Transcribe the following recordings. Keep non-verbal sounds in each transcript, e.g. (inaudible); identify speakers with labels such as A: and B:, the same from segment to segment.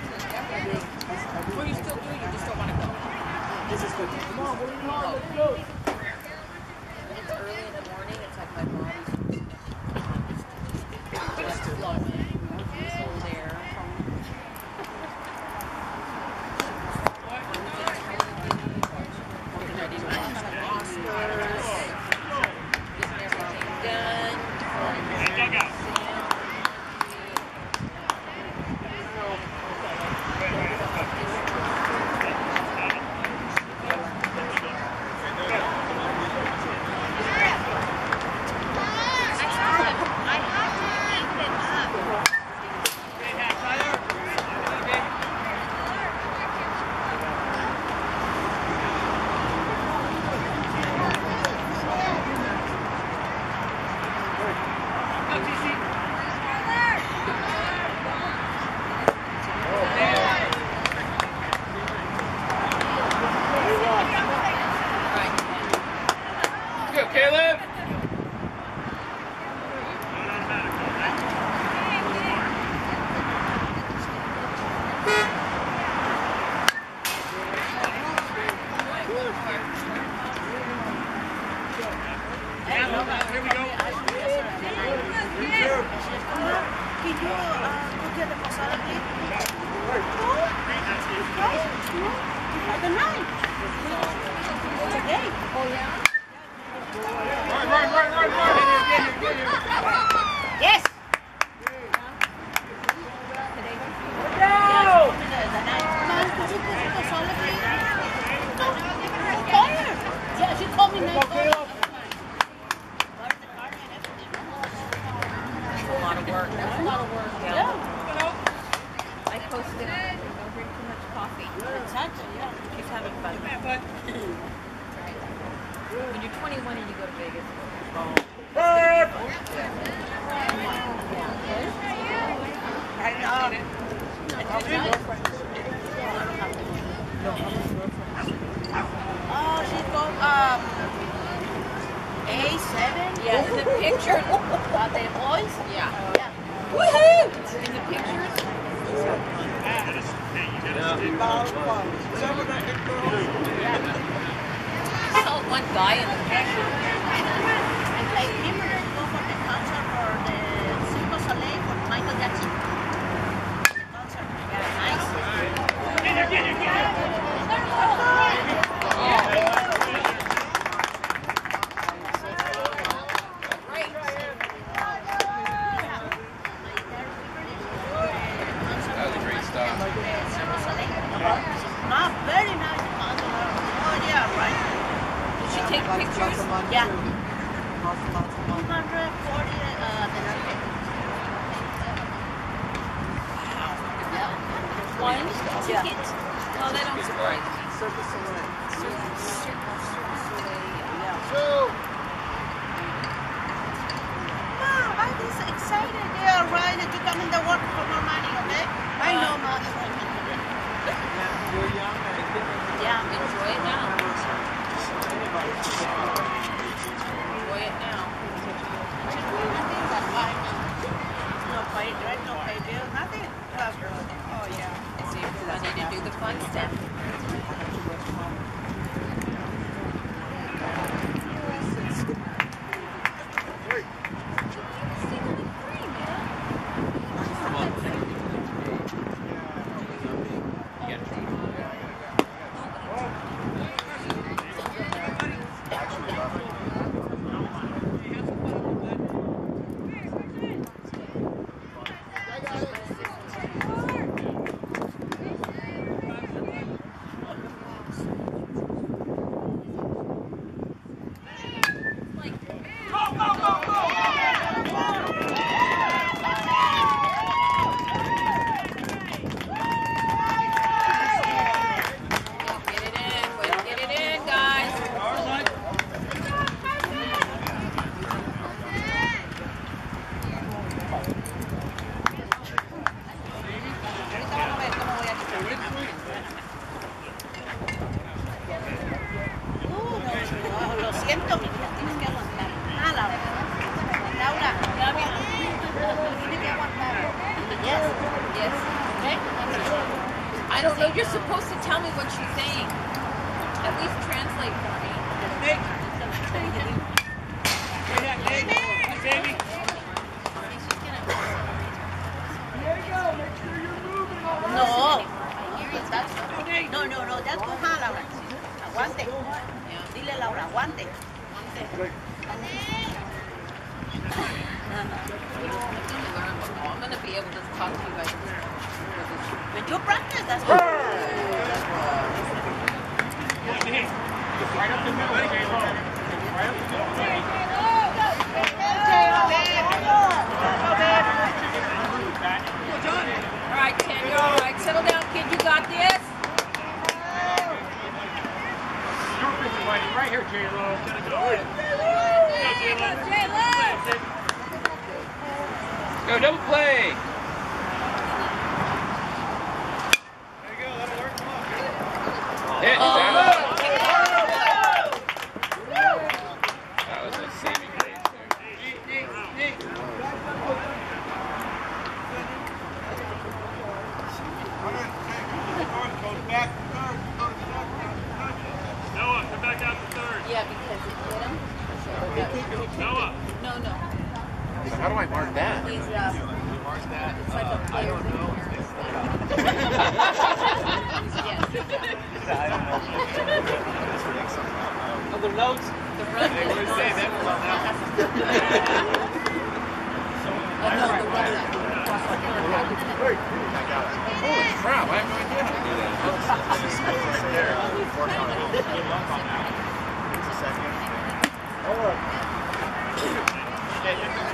A: gloves and everything. Or you still do, you just don't want to go.
B: This is good. Come on, what do you want? Let's go.
A: When it's early in the morning, it's like my body's
C: Here we go.
D: Uh. Oh,
C: run, run, run. Get here, here, here.
D: Yes! No! The night. Mom, could you put the posada, please? I'm tired. Yeah, she told me
B: Come
D: not
B: on,
D: to.
B: Caleb.
D: Where's the car and everything?
A: That's a lot of work. That's a lot of work. Yeah.
D: Yeah.
A: I posted, don't drink too much coffee.
D: Exactly, yeah.
A: She's having fun. When you're 21 and you go to Vegas.
D: Oh, she's going, um, A7?
A: Yeah, in the (laughs) picture.
D: Uh, the boys?
A: Yeah.
D: Yeah.
A: Woohoo! In the pictures. I saw one guy in the picture.
D: And like him and go for the concert for the Circo Soleil for Michael Jackson. The concert. Yeah, nice.
A: Great.
C: That was a great stop.
D: Circo Soleil. Not very nice concert. Oh yeah, right.
A: Did she take pictures?
D: Yeah. 240 uh, the ticket.
A: One ticket? Oh, that don't surprise me.
D: Mom, I'm just excited. They are right that you come in the work for more money, okay? I know, Mom. Yeah.
A: Enjoy it now. Enjoy it now.
D: No pay rent, no pay bill, nothing. Oh, yeah.
A: Save your money to do the fun stuff. Get it in. Way to get it in, guys.
D: Uh, no, lo siento, mi hija, tienes que aguantar. Ah, Laura. Laura. Tiene que aguantar. Yes.
A: Yes. I don't know. You're supposed to tell me what she's saying. At least translate for me.
C: Nick. Hey, Nick. Nick.
D: No. That's, no, no, no, that's her, Laura. Aguante. Dile, Laura, aguante.
A: I'm gonna be able to talk to you guys.
D: You practice, that's what.
C: Right up the middle, J-Lo. Right up the middle.
A: All right, Ken, all right. Settle down, kid. You got this.
C: Your picture, buddy. Right here, J-Lo.
E: Go double play. Hit.
A: Oh,
E: That was a saving grace there.
C: Noah, come back out to third.
A: yeah, because it hit him.
C: Noah.
A: No, no.
E: How do I mark that?
A: He's uh, it's like a player. (laughs) (laughs) yes.
E: Other notes?
A: The run is no, the run.
E: Holy crap, I have no idea how to do that.
A: That's very confusing.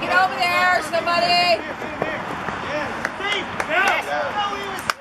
A: Get over there, somebody! Yes. Yes. Yes.